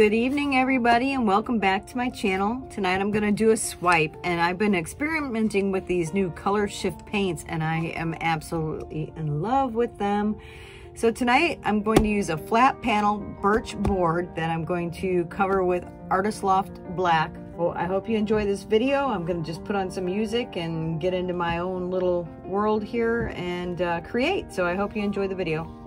Good evening everybody and welcome back to my channel. Tonight I'm going to do a swipe and I've been experimenting with these new color shift paints and I am absolutely in love with them. So tonight I'm going to use a flat panel birch board that I'm going to cover with Artist Loft Black. Well, I hope you enjoy this video. I'm going to just put on some music and get into my own little world here and uh, create. So I hope you enjoy the video.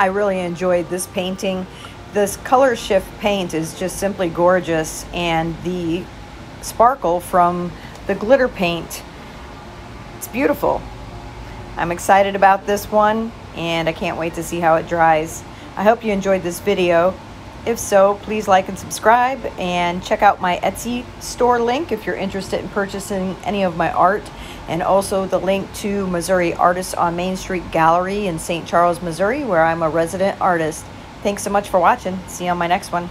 I really enjoyed this painting. This color shift paint is just simply gorgeous and the sparkle from the glitter paint, it's beautiful. I'm excited about this one and I can't wait to see how it dries. I hope you enjoyed this video. If so, please like and subscribe and check out my Etsy store link if you're interested in purchasing any of my art and also the link to Missouri Artists on Main Street Gallery in St. Charles, Missouri where I'm a resident artist. Thanks so much for watching. See you on my next one.